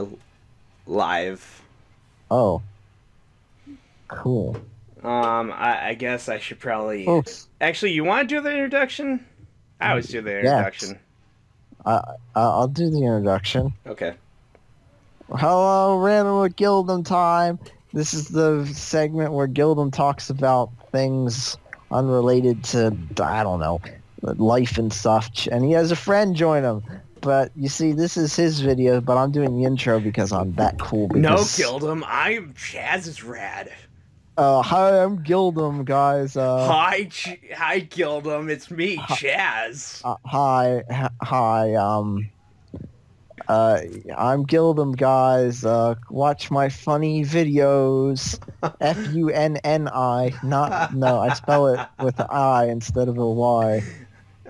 are live. Oh. Cool. Um, I, I guess I should probably. Oh, Actually, you want to do the introduction? I always do the introduction. uh, I'll do the introduction. Okay. Hello, Random with Gildem time. This is the segment where Gildem talks about things unrelated to, I don't know, life and such. And he has a friend join him. But you see, this is his video, but I'm doing the intro because I'm that cool. No, Because, Gildem. I'm Chaz is rad. Uh, hi, I'm Gildem, guys. Uh, hi, Ch- hi, Gildem. It's me, Chaz. Uh, hi, hi. Um, uh, I'm Gildem, guys. Uh, watch my funny videos. F U N N I. Not no. I spell it with an I instead of a Y.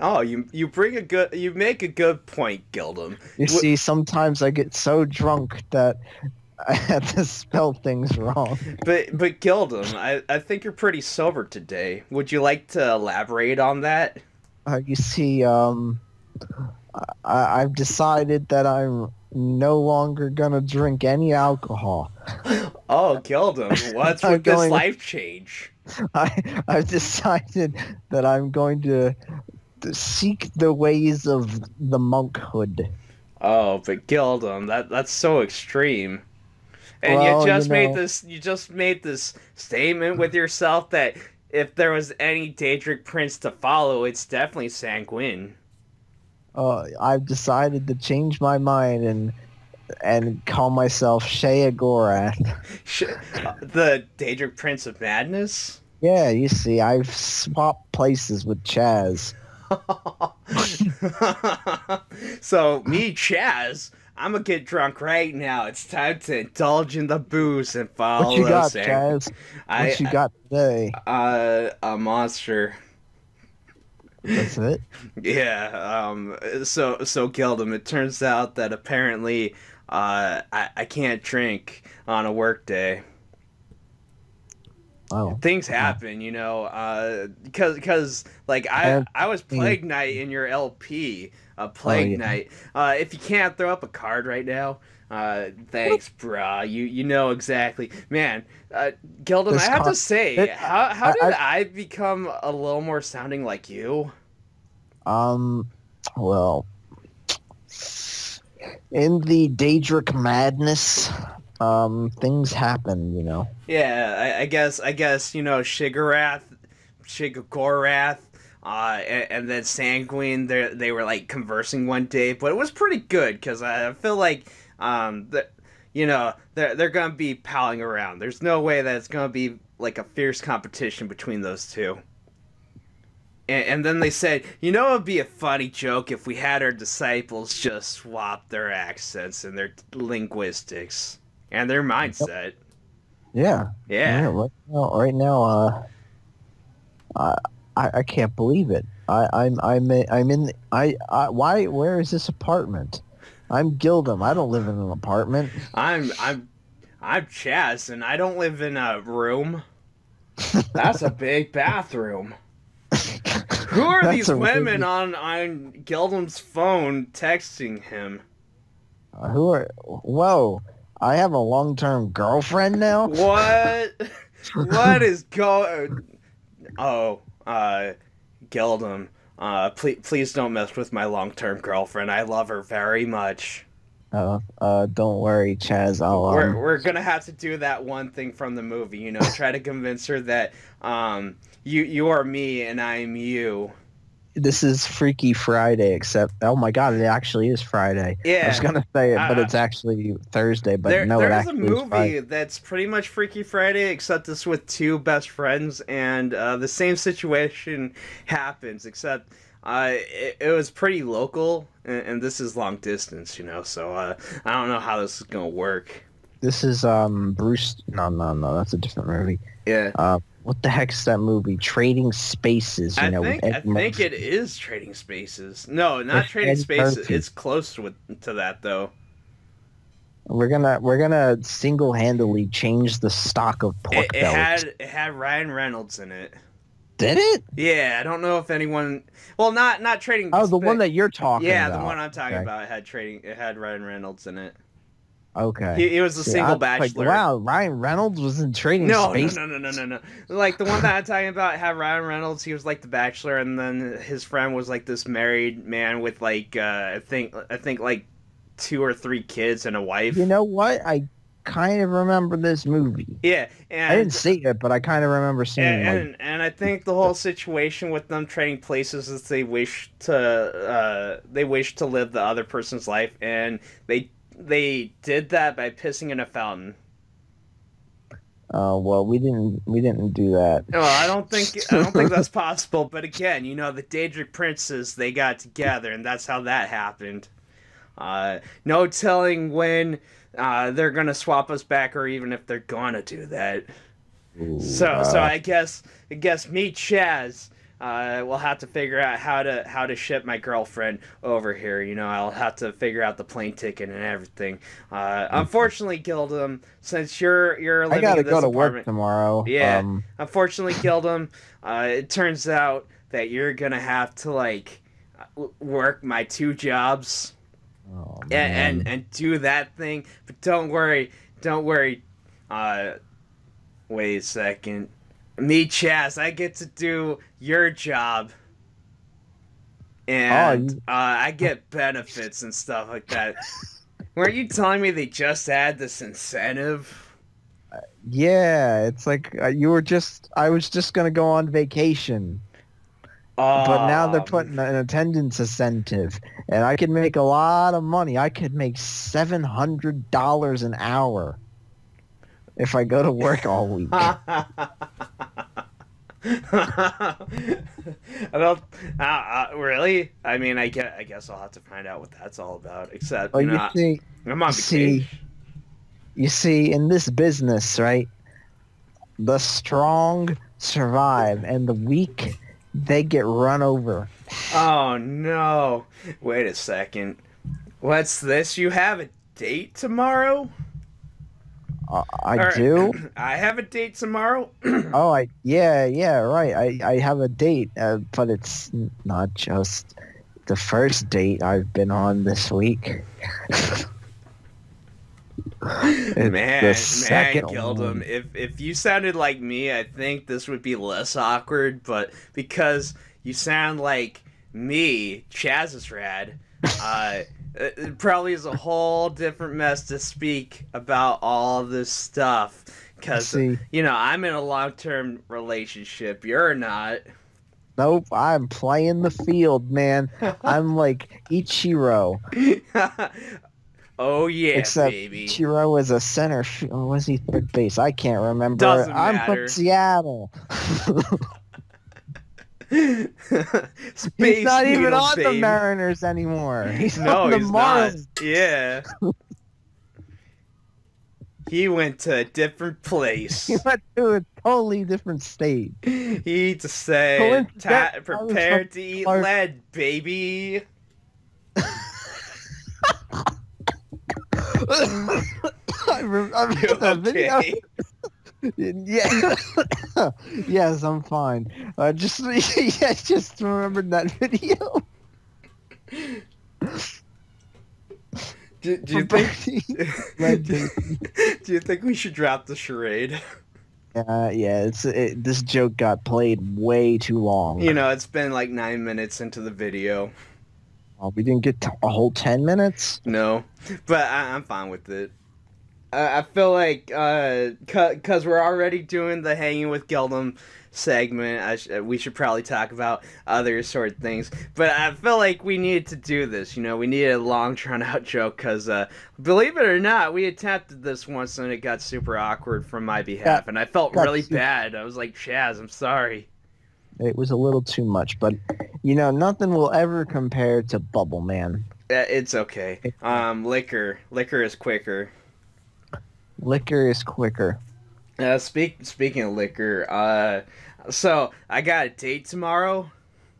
Oh, you you bring a good you make a good point, Gildem. You Wh- see, sometimes I get so drunk that I have to spell things wrong. But but Gildem, I, I think you're pretty sober today. Would you like to elaborate on that? Uh, you see, um, I, I've decided that I'm no longer gonna drink any alcohol. Oh, Gildem, what's with this life change? I I've decided that I'm going to seek the ways of the monkhood. Oh, but Gildem, that that's so extreme. And Well, you you just made this you just made this statement with yourself that if there was any Daedric prince to follow, it's definitely Sanguine. Uh, I've decided to change my mind and and call myself Sheogorath. The Daedric Prince of Madness? Yeah, you see, I've swapped places with Chaz. so me, Chaz, I'm gonna get drunk right now. It's time to indulge in the booze and follow What you got, Chaz? What I, you got today? uh, a monster. That's it. Yeah. Um. So so Gildem. It turns out that apparently, uh, I I can't drink on a work day. Oh, Things happen, you know. Uh, because because like I I was plague knight in your LP. A plague yeah. knight. Uh, if you can't throw up a card right now. Uh, thanks, bruh. You you know exactly, man. Uh, This I have to say, it- how how I- did I become a little more sounding like you? um, well, in the Daedric madness, um, things happen. You know. Yeah, I, I guess I guess you know Shigarath, Shigagorath, uh, and, and then Sanguine. They they were like conversing one day, but it was pretty good because I feel like um that you know they're they're gonna be palling around. There's no way that it's gonna be like a fierce competition between those two. And, and then they said, you know, it'd be a funny joke if we had our disciples just swap their accents and their linguistics and their mindset. Yeah. Yeah. right now, right now, uh, I, I can't believe it. I I'm I'm I'm in. I, I why? Where is this apartment? I'm Gildem. I don't live in an apartment. I'm I'm I'm Chaz, and I don't live in a room. That's a big bathroom. Who are That's these women on on Gildem's phone texting him? Uh, who are? Whoa! I have a long-term girlfriend now. What? what is going? Oh, uh, Gildem. Uh, please please don't mess with my long term girlfriend. I love her very much. Uh, uh, don't worry, Chaz. I'll um, we're we're gonna have to do that one thing from the movie, you know, try to convince her that um you you are me and I'm you. This is Freaky Friday, except oh my god, it actually is Friday. Yeah, I was gonna say it, but Uh, it's actually Thursday. But there, no, it there's a is movie Friday. that's pretty much Freaky Friday, except it's with two best friends, and uh, the same situation happens, except uh, it, it was pretty local, and, and this is long distance, you know. So uh, I don't know how this is gonna work. This is um Bruce. No, no, no. That's a different movie. Yeah, Uh, what the heck's that movie? Trading Spaces. You I know, think with I think it is Trading Spaces. No, not With Trading Ed Spaces. Murphy. It's close to to that though. We're gonna we're gonna single handedly change the stock of pork It, it had it had Ryan Reynolds in it. Did it? Yeah, I don't know if anyone. Well, not not Trading. Oh, the one that you're talking about. Yeah, about. the one I'm talking Okay. about. Had trading. It had Ryan Reynolds in it. Okay. He, he was a single was bachelor. Like, wow, Ryan Reynolds was in Trading No, no, Space. no, no, no, no, no. Like the one that I'm talking about had Ryan Reynolds. He was like the bachelor, and then his friend was like this married man with like uh, I think I think like two or three kids and a wife. You know what? I kind of remember this movie. Yeah, I didn't see it, but I kind of remember seeing and, like, and and I think the whole situation with them trading places is they wish to uh, they wish to live the other person's life, and they they did that by pissing in a fountain. uh, well, we didn't we didn't do that. Well, I don't think I don't think that's possible. But again, you know, the Daedric princes they got together, and that's how that happened. Uh, no telling when uh, they're gonna swap us back, or even if they're gonna do that. So, so uh, I guess I guess me, Chaz, uh, will have to figure out how to how to ship my girlfriend over here. You know, I'll have to figure out the plane ticket and everything. Uh, unfortunately, Gildem, since you're you're I living gotta in this go to apartment, work tomorrow. Yeah. Um, unfortunately Gildem, uh, it turns out that you're gonna have to like work my two jobs oh, and, and and do that thing but don't worry don't worry uh wait a second me chaz i get to do your job and you- uh, i get benefits and stuff like that weren't you telling me they just add this incentive yeah, it's like uh, you were just. I was just gonna go on vacation, but now they're Um, putting an attendance incentive, and I could make a lot of money. I could make seven hundred dollars an hour if I go to work all week. I don't. Uh, uh, really? I mean, I guess, I guess I'll have to find out what that's all about. Except, Well, you know, you I- see, I'm on see, you see, in this business, right, the strong survive, and the weak they get run over. Oh no! Wait a second. What's this? You have a date tomorrow? Uh, I Or- do. I have a date tomorrow. Oh, I yeah, yeah, right. I I have a date, uh, but it's not just the first date I've been on this week. Man, the man, second Gildem. one. If if you sounded like me, I think this would be less awkward. But because you sound like me, Chaz is rad. Uh, it it probably is a whole different mess to speak about all this stuff. Cause you know I'm in a long term relationship. You're not. nope, I'm playing the field, man. I'm like Ichiro. oh yeah, Except baby. Ichiro was a center, f- was he third base? I can't remember. Doesn't I'm matter. from Seattle. Space He's not even on the. Mariners anymore. He's No, on the he's Marlins. not. Yeah. he went to a different place. He went to a totally different state. he to say, Coincident- ta- I prepared to eat Clark- lead, baby. I rem- I You remember that video. Yeah. yes, I'm fine. Uh, just yeah, just remembered that video. Do, do you think? Do you think we should drop the charade? Uh, yeah, it's it, this joke got played way too long. You know, it's been like nine minutes into the video. Oh, we didn't get to a whole ten minutes. No, but I, I'm fine with it. I, I feel like because we're already doing the hanging with Gildem segment, I sh- we should probably talk about other sort of things. But I feel like we needed to do this. You know, we needed a long drawn out joke because, uh, believe it or not, we attempted this once and it got super awkward from my behalf, and I felt really bad. I was like, Chaz, I'm sorry. It was a little too much, but you know, nothing will ever compare to Bubble Man. Uh, It's okay. Um, liquor, liquor is quicker. Liquor is quicker. Uh, speak speaking of liquor, uh, so I got a date tomorrow,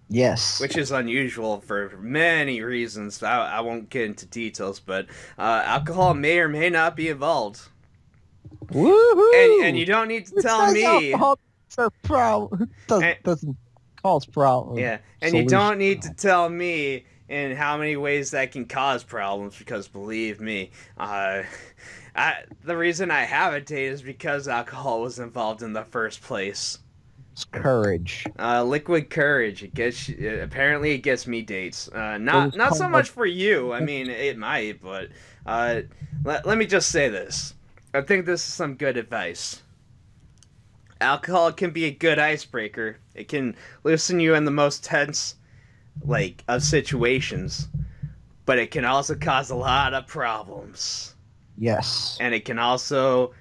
Yes. which is unusual for many reasons. I, I won't get into details, but uh, alcohol may or may not be involved, Woohoo! and and you don't need to tell me. alcohol problem. Doesn't, And- doesn't cause problem. Yeah, and you don't need to tell me in how many ways that can cause problems because believe me, uh, I, the reason I have a date is because alcohol was involved in the first place. It's courage. Uh, liquid courage. It gets apparently it gets me dates. Uh, not not so much for you. I mean, it might, but uh, let, let me just say this. I think this is some good advice. Alcohol can be a good icebreaker. It can loosen you in the most tense, like, of situations, but it can also cause a lot of problems. Yes. And it can also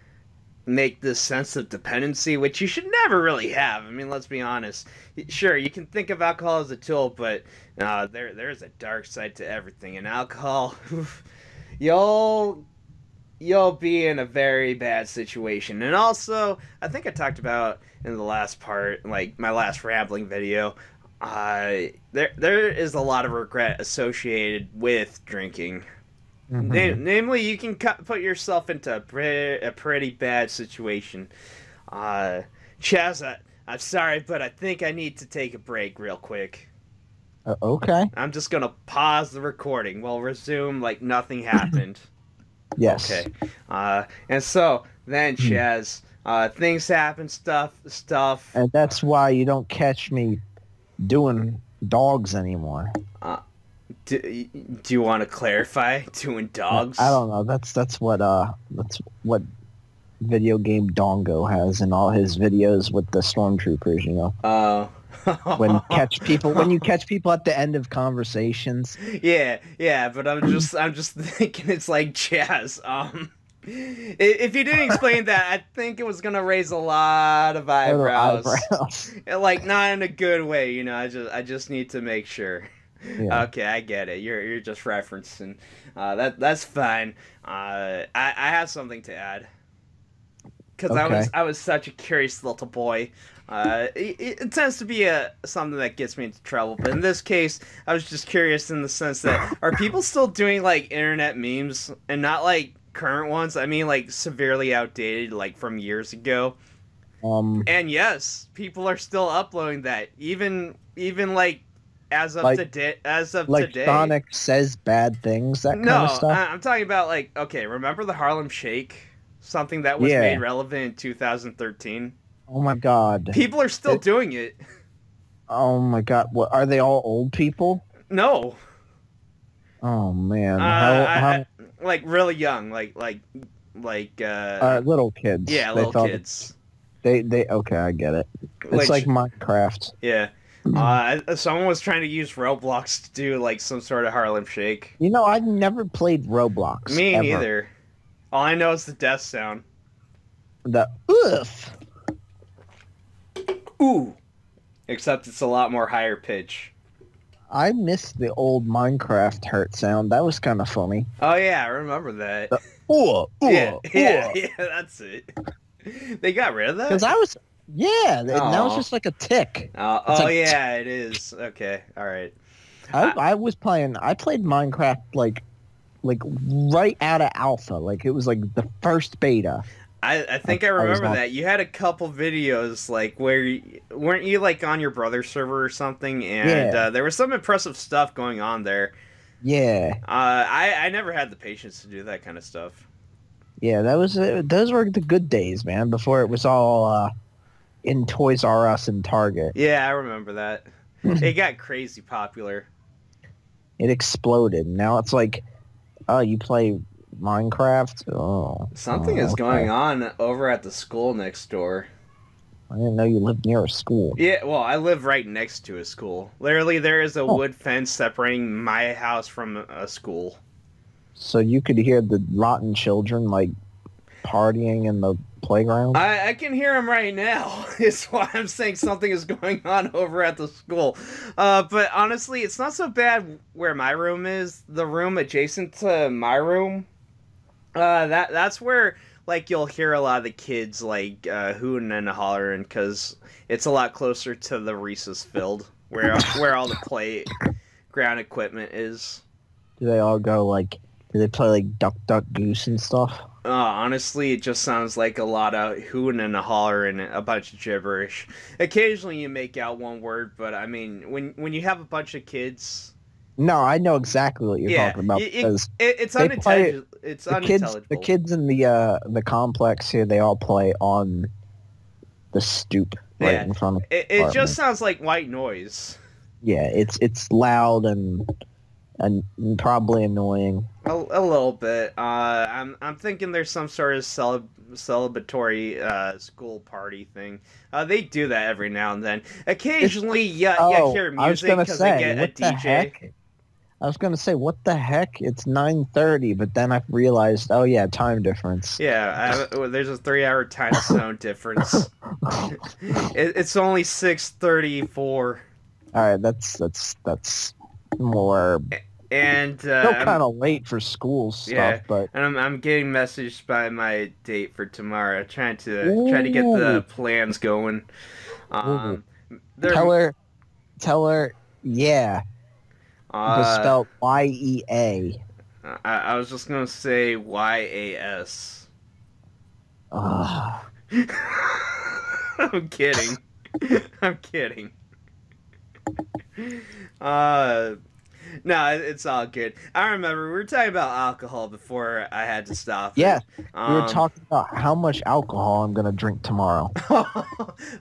make this sense of dependency, which you should never really have. I mean, let's be honest. Sure, you can think of alcohol as a tool, but uh, there there's a dark side to everything, and alcohol, you'll you'll be in a very bad situation. And also, I think I talked about in the last part, like my last rambling video, uh, there there is a lot of regret associated with drinking. Mm-hmm. Na- namely, you can cut, put yourself into a, pre- a pretty bad situation. Uh, Chaz, I, I'm sorry, but I think I need to take a break real quick. Uh, okay. I'm just gonna pause the recording. We'll resume like nothing happened. yes. Okay. Uh, and so then, hmm. Chaz, uh, things happen, stuff, stuff. And that's why you don't catch me doing dogs anymore. Uh, do, do you want to clarify doing dogs? I don't know. That's that's what uh that's what video game Dongo has in all his videos with the stormtroopers. You know. Oh. when catch people when you catch people at the end of conversations. Yeah, yeah, but I'm just I'm just thinking it's like jazz. Um if you didn't explain that, I think it was gonna raise a lot of eyebrows. eyebrows. like not in a good way, you know. I just I just need to make sure. Yeah. Okay, I get it. You're you're just referencing. Uh, that that's fine. Uh, I I have something to add. Because okay. I was I was such a curious little boy. Uh, it, it, tends to be a something that gets me into trouble, but in this case, I was just curious in the sense that are people still doing like internet memes and not like current ones? I mean, like severely outdated, like from years ago. Um, and yes, people are still uploading that, even even like as of like, today. As of like today, Sonic says bad things. That no, kind of stuff. I'm talking about like okay. Remember the Harlem Shake? Something that was yeah. made relevant in 2013. Oh my god! People are still it, doing it. Oh my god! What are they all old people? No. Oh man! Uh, how, how... I, like really young, like like like uh, uh little kids. Yeah, little kids. They they okay, I get it. It's Which, like Minecraft. Yeah. Uh, someone was trying to use Roblox to do like some sort of Harlem Shake. You know, I've never played Roblox. Me ever. neither. All I know is the death sound. The oof. Ooh. Except it's a lot more higher pitch. I missed the old Minecraft hurt sound. That was kind of funny. Oh yeah, I remember that. The, ooh, ooh, yeah, ooh. yeah, yeah, that's it. They got rid of that. Because I was, yeah, Aww. that was just like a tick. Uh, oh like, yeah, it is. Okay, all right. I, I, I was playing. I played Minecraft like, like right out of alpha. Like it was like the first beta. I, I think I, I remember I that. You had a couple videos like where you, weren't you like on your brother's server or something, and yeah. uh, there was some impressive stuff going on there. Yeah. Uh, I I never had the patience to do that kind of stuff. Yeah, that was uh, those were the good days, man. Before it was all uh, in Toys R Us and Target. Yeah, I remember that. it got crazy popular. It exploded. Now it's like, oh, you play Minecraft? Oh. Something oh, is okay. going on over at the school next door. I didn't know you lived near a school. Yeah, well, I live right next to a school. Literally, there is a oh. wood fence separating my house from a school. So you could hear the rotten children, like, partying in the playground? I, I can hear them right now. It's why I'm saying something is going on over at the school. Uh, but honestly, it's not so bad where my room is. The room adjacent to my room uh, that that's where like you'll hear a lot of the kids like uh, hooting and hollering because it's a lot closer to the Reese's field where where all the playground equipment is. Do they all go like? Do they play like Duck Duck Goose and stuff? Uh, honestly, it just sounds like a lot of hooting and a hollering, and a bunch of gibberish. Occasionally, you make out one word, but I mean, when when you have a bunch of kids No, I know exactly what you're Yeah, talking about because It, it's They play- unintelligible. It's the kids, unintelligible. the kids in the uh, the complex here, they all play on the stoop right Yeah. in front of. It, it just sounds like white noise. Yeah, it's it's loud and and probably annoying. A, a little bit. Uh, I'm I'm thinking there's some sort of celeb- celebratory uh, school party thing. Uh, they do that every now and then. Occasionally, yeah, oh, you hear music because they get a the DJ. heck? I was gonna say, what the heck? It's nine thirty, but then I realized, oh yeah, time difference. Yeah, I, well, there's a three-hour time zone difference. it, it's only six thirty-four, All right, that's that's that's more and uh, still I'm- kind of late for school stuff, Yeah. but And I'm, I'm getting messaged by my date for tomorrow, trying to trying to get the plans going. Um, tell her, tell her, yeah, uh, to spell Y E A. I, I was just gonna say Y A S. Ugh. I'm kidding. I'm kidding. Uh, no, it's all good. I remember we were talking about alcohol before I had to stop. Yeah, um, we were talking about how much alcohol I'm gonna drink tomorrow.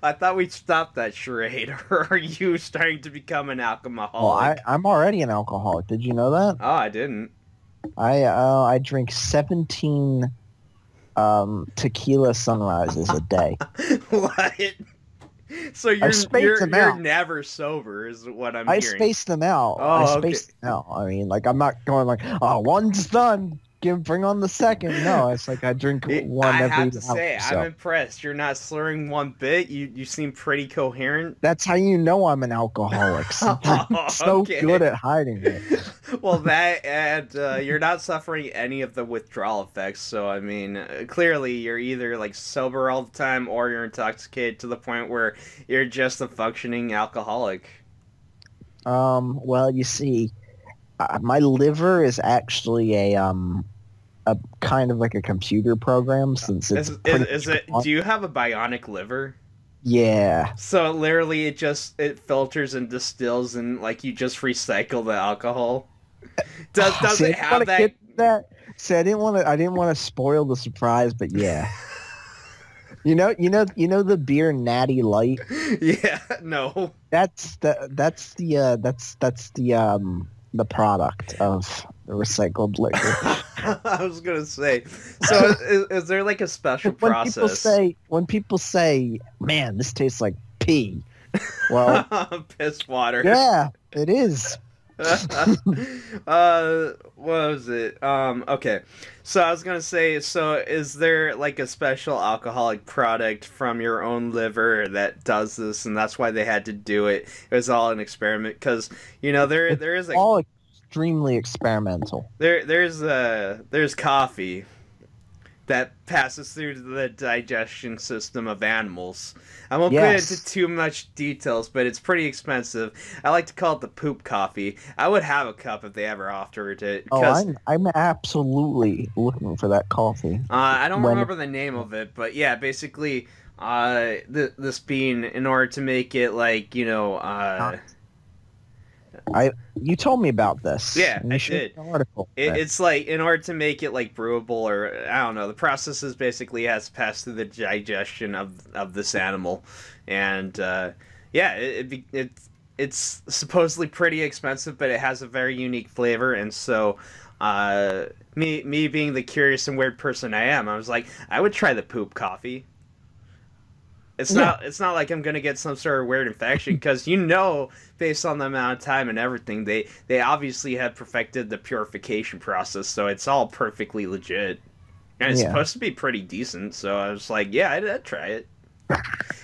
I thought we'd stop that charade. Or are you starting to become an alcoholic? Well, I, I'm already an alcoholic. Did you know that? Oh, I didn't. I uh, I drink 17 um, tequila sunrises a day. what? So you're you're, them you're out. never sober, is what I'm I hearing. space them out. Oh, I okay. space them out. I mean, like I'm not going like, oh, one's done. Give, bring on the second. No, it's like I drink It- one I every have to hour, say, so. I'm impressed. You're not slurring one bit. You you seem pretty coherent. That's how you know I'm an alcoholic. I'm so Okay. good at hiding it. well, that and uh, you're not suffering any of the withdrawal effects. So I mean, uh, clearly you're either like sober all the time or you're intoxicated to the point where you're just a functioning alcoholic. Um, well, you see, uh, my liver is actually a um, a kind of like a computer program since it's Is, is, is it? Do you have a bionic liver? yeah. So literally, it just it filters and distills, and like you just recycle the alcohol. Does does See, it have that? that? See, I didn't want to. I didn't want to spoil the surprise, but yeah. you know, you know, you know the beer Natty Light. yeah, no. That's the that's the uh, that's that's the um the product of the recycled liquor. I was gonna say. So is, is there like a special when process? people say when people say, "Man, this tastes like pee," well, piss water. yeah, it is. uh, what was it? Um, okay. So I was gonna say, so is there like a special alcoholic product from your own liver that does this, and that's why they had to do it? It was all an experiment, because you know there there is a All extremely experimental. there there's a there's coffee that passes through the digestion system of animals. I won't Yes. get into too much details, but it's pretty expensive. I like to call it the poop coffee. I would have a cup if they ever offered it. Oh, I'm I'm absolutely looking for that coffee. uh, I don't when- remember the name of it, but yeah, basically, uh, th- this bean, in order to make it like you know, uh, I you told me about this. Yeah, I did. Article. It, it's like in order to make it like brewable or I don't know, the process is basically has to pass through the digestion of of this animal, and uh, yeah, it, it it's it's supposedly pretty expensive, but it has a very unique flavor, and so. Uh, me, me being the curious and weird person I am, I was like, I would try the poop coffee. It's Yeah. not. It's not like I'm gonna get some sort of weird infection because you know, based on the amount of time and everything, they they obviously have perfected the purification process, so it's all perfectly legit, and it's Yeah. supposed to be pretty decent. So I was like, yeah, I'd, I'd try it.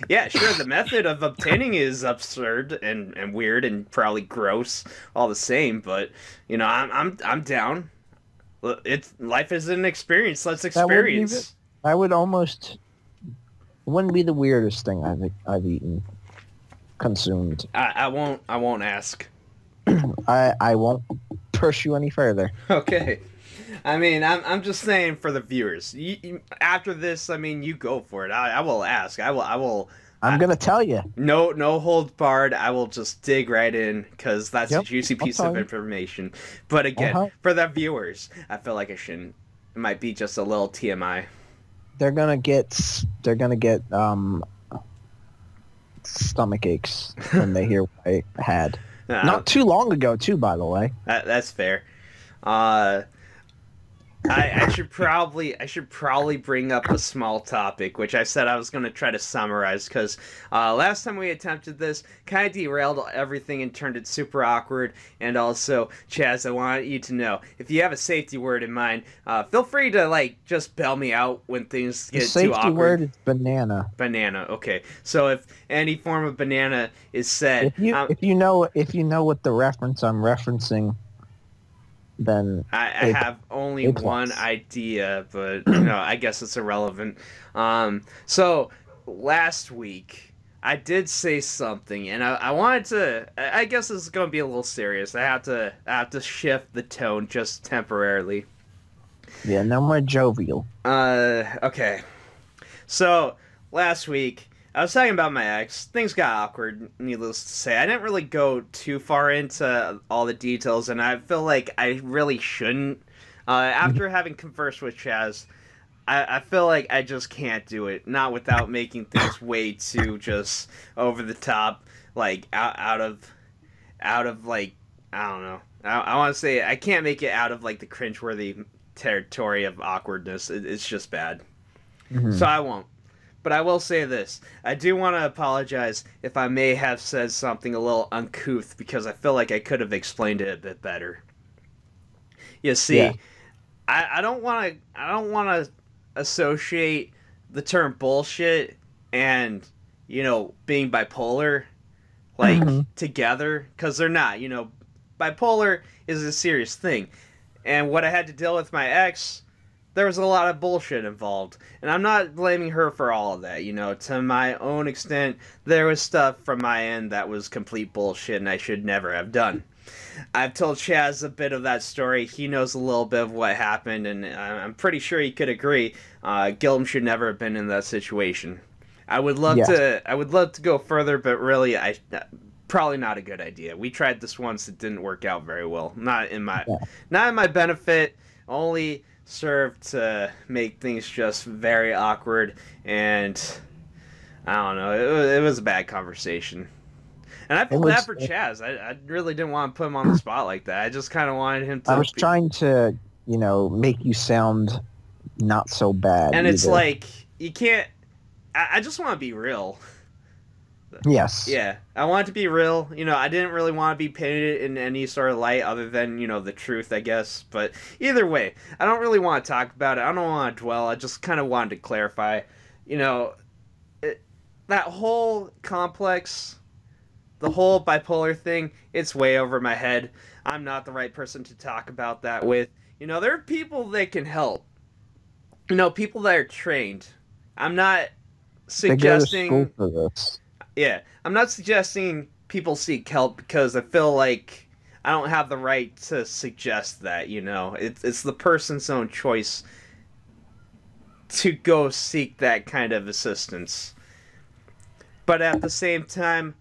yeah, sure. The method of obtaining is absurd and, and weird and probably gross, all the same. But you know, I'm I'm I'm down. It's life is an experience. Let's experience. I would almost. It wouldn't be the weirdest thing I've I've eaten, consumed. I, I won't. I won't ask. I I won't push you any further. Okay. I mean, I'm, I'm just saying for the viewers. You, you, after this, I mean, you go for it. I, I will ask. I will I will I'm I- gonna tell you. No, no hold barred. I will just dig right in because that's Yep, a juicy piece of information. But again, Uh-huh. for the viewers, I feel like I shouldn't. It might be just a little TMI. They're gonna get they're gonna get um stomach aches when they hear what I had. Not too long ago, too, by the way. that, that's fair. Uh, I, I should probably I should probably bring up a small topic, which I said I was going to try to summarize because uh, last time we attempted this, kind of derailed everything and turned it super awkward. And also, Chaz, I want you to know if you have a safety word in mind, uh, feel free to like just bail me out when things The get too safety awkward. word is banana. Banana. Okay, so if any form of banana is said, If you um, if you know if you know what the reference I'm referencing, then I, I have only one idea, but you know, I guess it's irrelevant. Um, so last week I did say something, and I, I wanted to. I I guess this is going to be a little serious. I have to. I have to shift the tone just temporarily. yeah, no more jovial. Uh, okay. So last week I was talking about my ex. Things got awkward, needless to say. I didn't really go too far into all the details, and I feel like I really shouldn't. Uh, after having conversed with Chaz, I, I feel like I just can't do it. Not without making things way too just over the top, like out out of out of like I don't know. I, I want to say I can't make it out of like the cringeworthy territory of awkwardness. It, it's just bad. Mhm. So I won't. But I will say this. I do want to apologize if I may have said something a little uncouth because I feel like I could have explained it a bit better. You see, Yeah. I, I don't want to I don't want to associate the term bullshit and you know being bipolar like Mhm. together because they're not. You know, bipolar is a serious thing, and what I had to deal with my ex there was a lot of bullshit involved. And I'm not blaming her for all of that, you know. To my own extent, there was stuff from my end that was complete bullshit and I should never have done. I've told Chaz a bit of that story. He knows a little bit of what happened, and I'm pretty sure he could agree. Uh, Gilliam should never have been in that situation. I would love to. I would love to go further, but really, I probably not a good idea. We tried this once; it didn't work out very well. Not in my, Yeah. not in my benefit. Only served to make things just very awkward, and I don't know. It was, it was a bad conversation. And I feel bad for Chaz. I, I really didn't want to put him on the spot like that. I just kind of wanted him to. I was be- trying to, you know, make you sound not so bad. and it's like you can't. I, I just want to be real. Yes, Yeah, I want it to be real. You know, I didn't really want to be painted in any sort of light other than you know the truth, I guess. But either way, I don't really want to talk about it. I don't want to dwell. I just kind of wanted to clarify. You know, it, that whole complex, the whole bipolar thing. It's way over my head. I'm not the right person to talk about that with. You know, there are people that can help. You know, people that are trained. I'm not they go to suggesting school for this. Yeah, I'm not suggesting people seek help because I feel like I don't have the right to suggest that. You know, it's it's the person's own choice to go seek that kind of assistance. But at the same time,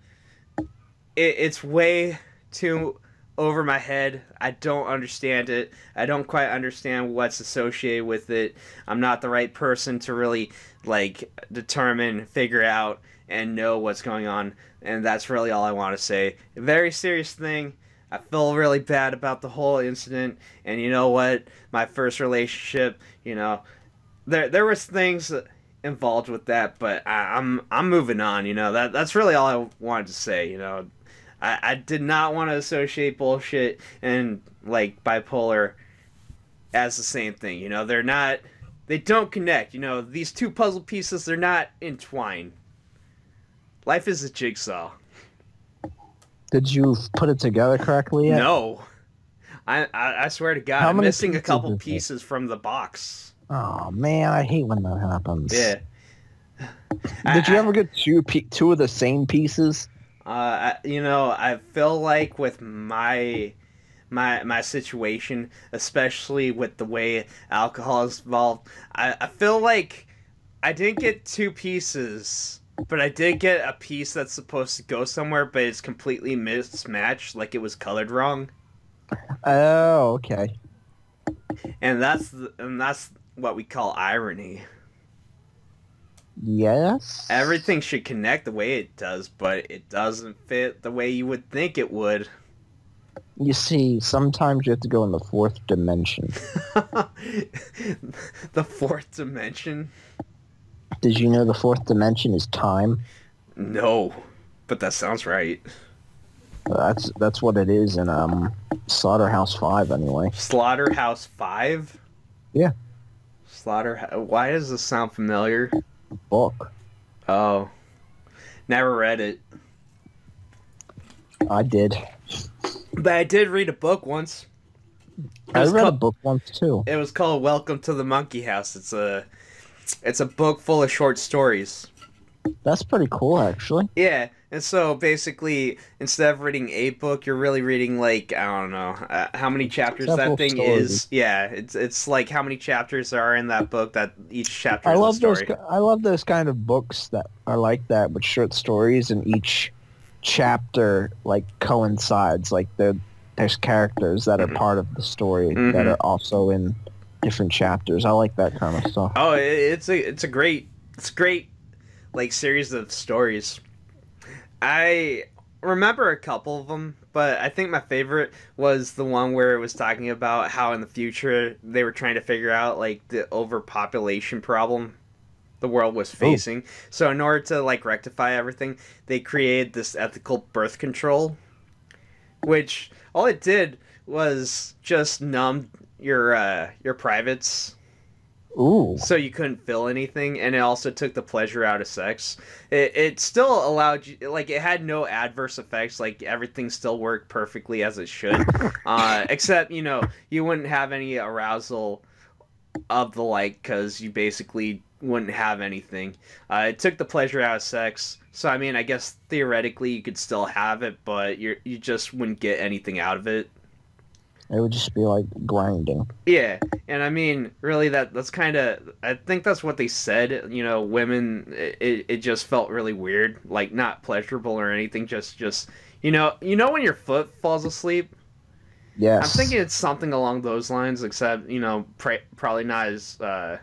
it, it's way too over my head. I don't understand it. I don't quite understand what's associated with it. I'm not the right person to really like determine, figure out, and know what's going on. And that's really all I want to say. A very serious thing. I feel really bad about the whole incident. And you know what? My first relationship, you know, there there was things involved with that, but I, I'm I'm moving on. You know that that's really all I wanted to say. You know, I, I did not want to associate bullshit and like bipolar as the same thing. You know, they're not. They don't connect. You know, these two puzzle pieces they're not entwined. Life is a jigsaw. Did you put it together correctly yet? No. I, I I swear to God, How I'm missing a couple it? pieces from the box. Oh man, I hate when that happens. Yeah. Did you ever get two pe- two of the same pieces? Uh, I, you know, I feel like with my my my situation, especially with the way alcohol is involved, I, I feel like I didn't get two pieces but I did get a piece that's supposed to go somewhere, but it's completely mismatched, like it was colored wrong, Oh, okay. and that's the, and that's what we call irony. Yes. Everything should connect the way it does, but it doesn't fit the way you would think it would. You see, sometimes you have to go in the fourth dimension. the fourth dimension? Did you know the fourth dimension is time? No, but that sounds right. That's that's what it is in um Slaughterhouse Five anyway. Slaughterhouse Five. Yeah. Slaughter. Why does this sound familiar? Book. Oh, never read it. I did. But I did read a book once. I read a book once too. It was called Welcome to the Monkey House. It's a it's a book full of short stories. That's pretty cool, actually. Yeah, and so basically, instead of reading a book, you're really reading like I don't know uh, how many chapters Several that thing stories. is. Yeah, it's it's like how many chapters there are in that book. That each chapter I is love those. I love those kind of books that are like that with short stories, and each chapter like coincides. Like there, there's characters that are Mhm. part of the story that Mhm. are also in different chapters. I like that kind of stuff. Oh, it's a it's a great it's great like series of stories. I remember a couple of them, but I think my favorite was the one where it was talking about how in the future they were trying to figure out like the overpopulation problem the world was facing. So in order to like rectify everything, they created this ethical birth control which all it did was just numb your uh your privates. Ooh, so you couldn't feel anything and it also took the pleasure out of sex. It, it still allowed you like it had no adverse effects like everything still worked perfectly as it should. Uh, except you know you wouldn't have any arousal of the like because you basically wouldn't have anything. Uh, it took the pleasure out of sex. So i mean i guess theoretically you could still have it but you you just wouldn't get anything out of it it would just be like grinding. yeah, and I mean, really, that that's kind of. I think that's what they said. You know, women. It, it just felt really weird, like not pleasurable or anything. Just just you know, you know when your foot falls asleep. Yes. I'm thinking it's something along those lines, except you know, pra- probably not as uh,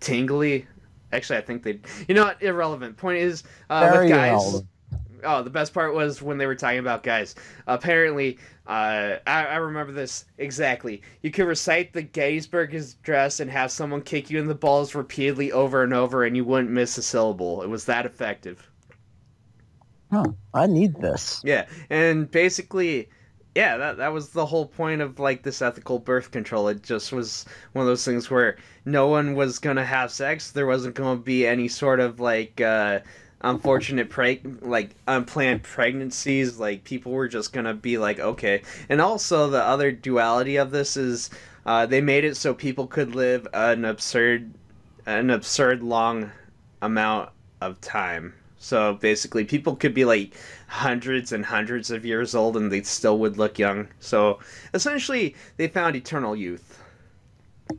tingly. Actually, I think they. You know, what? irrelevant. Point is, uh, with guys. irrelevant. Oh, the best part was when they were talking about guys. Apparently, uh, I, I remember this exactly. You could recite the Gettysburg Address and have someone kick you in the balls repeatedly over and over, and you wouldn't miss a syllable. It was that effective. Huh. I need this. Yeah, and basically, yeah, that that was the whole point of like this ethical birth control. It just was one of those things where no one was gonna have sex. There wasn't gonna be any sort of like uh, unfortunate preg like unplanned pregnancies. Like people were just gonna be like, okay. And also the other duality of this is uh, they made it so people could live an absurd, an absurd long amount of time. So basically, people could be like hundreds and hundreds of years old and they still would look young. So essentially, they found eternal youth.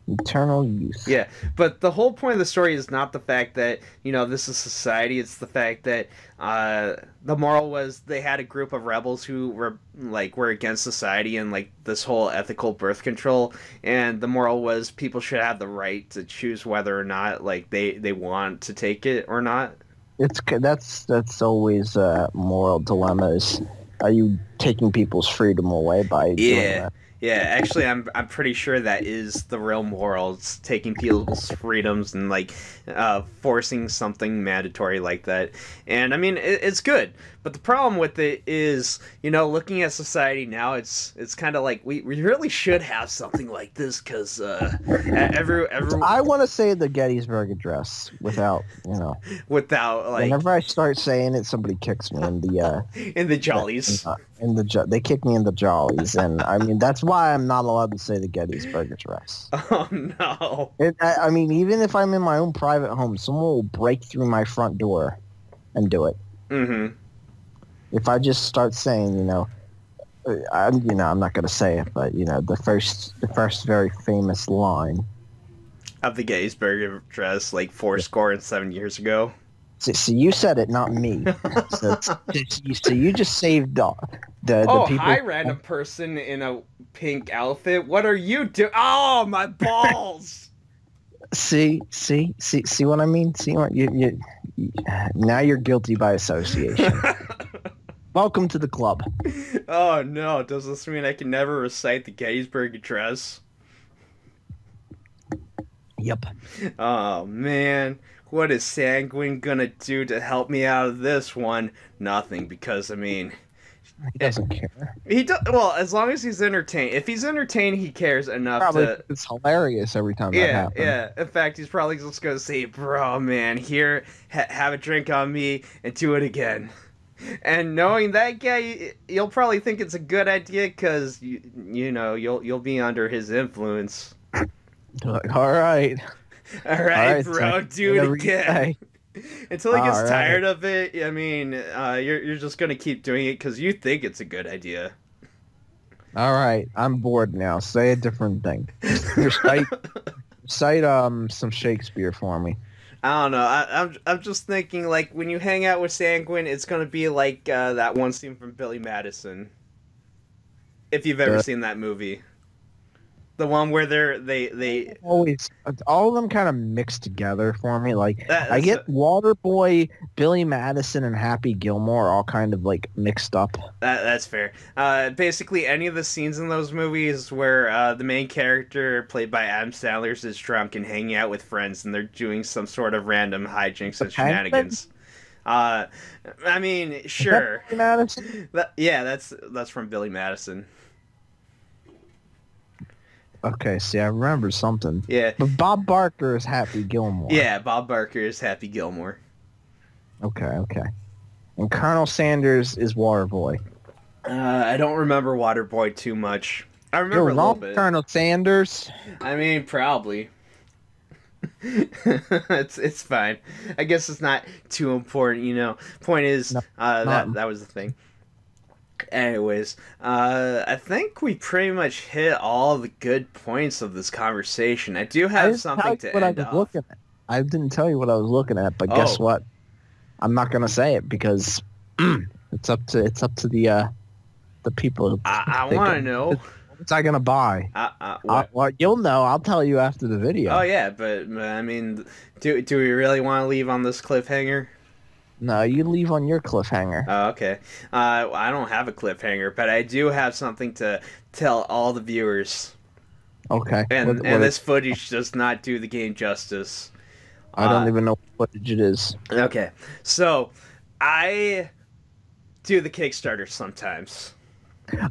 Eternal youth. Yeah, but the whole point of the story is not the fact that you know this is society. It's the fact that uh, the moral was they had a group of rebels who were like were against society and like this whole ethical birth control. And the moral was people should have the right to choose whether or not like they they want to take it or not. It's that's that's always a moral dilemma. Is are you taking people's freedom away by doing Yeah. that? Yeah, actually, I'm I'm pretty sure that is the real moral. It's taking people's freedoms and like uh, forcing something mandatory like that. And I mean, it, it's good, but the problem with it is, you know, looking at society now, it's it's kind of like we, we really should have something like this because uh, every every I want to say the Gettysburg Address without you know. without like whenever I start saying it, somebody kicks me in the uh, in the jollies. In, the jo- they kick me in the jollies, and I mean that's why I'm not allowed to say the Gettysburg Address. Oh no! It, I, I mean, even if I'm in my own private home, someone will break through my front door and do it. Mm-hmm. If I just start saying, you know, uh, I'm, you know, I'm not gonna say it, but you know, the first, the first very famous line, Of the Gettysburg Address, like four score and seven years ago. So, so you said it, not me. so, so you- so you just saved the the, oh, the people. hi, random person in a pink outfit. What are you doing? Oh, my balls! See, see, see, see what I mean? See what you, you, you now you're guilty by association. Welcome to the club. oh no! Does this mean I can never recite the Gettysburg Address? Yep. Oh man, what is Sanguine gonna do to help me out of this one? Nothing, because I mean, He doesn't care. he do- well as long as he's entertained. If he's entertained, he cares enough Probably to. it's hilarious every time that Yeah, happens. yeah. In fact, he's probably just gonna say, "Bro, man, here, ha- have a drink on me and do it again." And knowing that guy, you'll probably think it's a good idea because you, you know, you'll you'll be under his influence. Like, all right. All right, right, bro, so do it again. Until he gets All right. tired of it, I mean, uh, you're you're just gonna keep doing it because you think it's a good idea. All right. I'm bored now. Say a different thing. Recite, recite um some Shakespeare for me. I don't know. I, I'm I'm just thinking like when you hang out with Sanguine, it's gonna be like uh, that one scene from Billy Madison. If you've ever Uh, seen that movie, the one where they're they they Always, all of them kind of mixed together for me. Like that, I get Waterboy, Billy Madison, and Happy Gilmore all kind of like mixed up. that, that's fair. Uh, basically, any of the scenes in those movies where uh, the main character, played by Adam Sandler, is drunk and hanging out with friends, and they're doing some sort of random hijinks and shenanigans. Uh, I mean, sure. Billy Madison. That, yeah, that's that's from Billy Madison. Okay, see, I remember something. Yeah, But Bob Barker is Happy Gilmore. yeah. Bob Barker is Happy Gilmore. Okay, okay. And Colonel Sanders is Waterboy. Uh, I don't remember Waterboy too much. I remember a little bit. Colonel Sanders? I mean, probably. it's it's fine. I guess it's not too important, you know. Point is, No, uh, that that was the thing. Anyways, uh, I think we pretty much hit all the good points of this conversation. I do have didn't something to what end I was off. looking at. I didn't tell you what I was looking at, but guess Oh. what? I'm not gonna say it because it's up to it's up to the uh the people. I, I want to know. What's I gonna buy? Uh, uh, Uh, what? well, you'll know. I'll tell you after the video. Oh yeah, but I mean, do do we really want to leave on this cliffhanger? No, you leave on your cliffhanger. Oh, okay. Uh, I don't have a cliffhanger, but I do have something to tell all the viewers. Okay. And What- and this footage does not do the game justice. I don't uh, even know what footage it is. Okay, so I do the Kickstarter sometimes.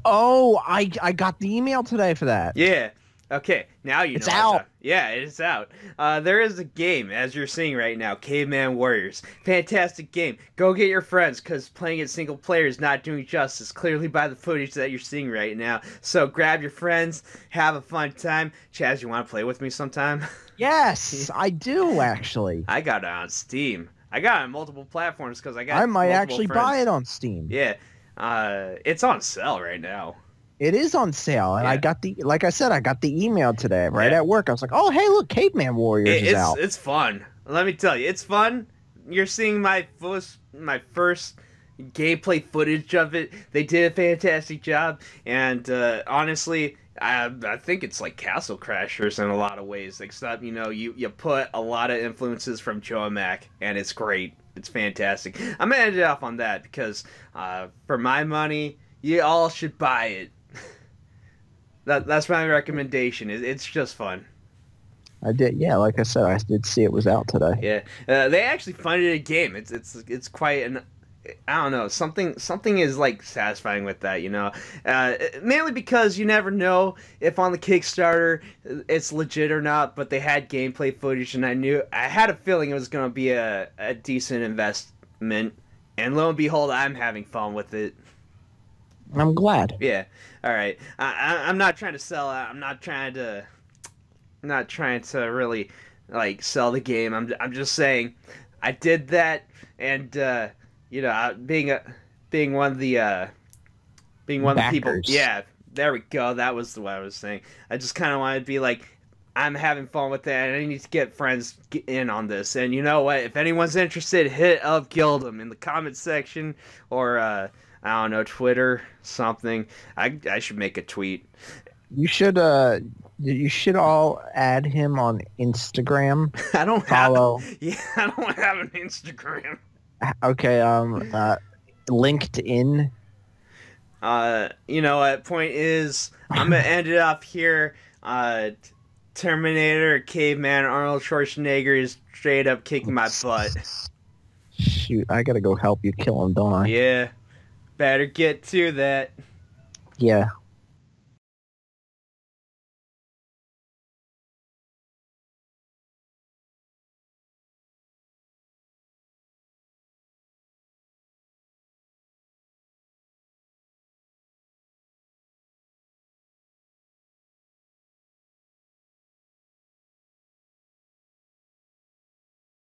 Oh, I I got the email today for that. Yeah. Okay. Now you It's know. out. what's up. Yeah, it's out. Uh, there is a game as you're seeing right now, Caveman Warriors. Fantastic game. Go get your friends because playing it single player is not doing justice. Clearly by the footage that you're seeing right now. So grab your friends, have a fun time. Chas, you want to play with me sometime? Yes, I do actually. I got it on Steam. I got it on multiple platforms because I got. I might actually friends. buy it on Steam. Yeah. Uh, it's on sale right now. It is on sale, and I got the like I said, I got the email today right Yeah. at work. I was like, "Oh, hey, look, Caveman Warriors It- is it's out." it's fun. Let me tell you, it's fun. You're seeing my first my first gameplay footage of it. They did a fantastic job, and uh, honestly, I I think it's like Castle Crashers in a lot of ways. Except you know you you put a lot of influences from Joe and Mac, and it's great. It's fantastic. I'm gonna end it off on that because uh, for my money, you all should buy it. That that's my recommendation. It, it's just fun. I did, yeah. Like I said, I did see it was out today. Yeah, uh, they actually funded a game. It's it's it's quite an I don't know something something is like satisfying with that, you know. Uh, mainly because you never know if on the Kickstarter it's legit or not. But they had gameplay footage, and I knew I had a feeling it was going to be a, a decent investment. And lo and behold, I'm having fun with it. I'm glad. Yeah. All right. I, I, I'm not trying to sell. I'm not trying to. I'm not trying to really like sell the game. I'm. I'm just saying, I did that, and uh, you know, I- being a being one of the uh, being one of the people. Yeah. There we go. That was what I was saying. I just kind of wanted to be like, I'm having fun with that, and I need to get friends in on this. And you know what? If anyone's interested, hit up Gildem in the comment section or uh, I don't know Twitter something. I I should make a tweet. You should uh you should all add him on Instagram. I don't Follow. have yeah, I don't have an Instagram. Okay, um uh LinkedIn. Uh, you know what? Point is, I'm gonna end it up here. Uh, Terminator, Caveman, Arnold Schwarzenegger is straight up kicking my butt. Shoot, I gotta go help you kill him, don't I? Yeah, better get to that. Yeah.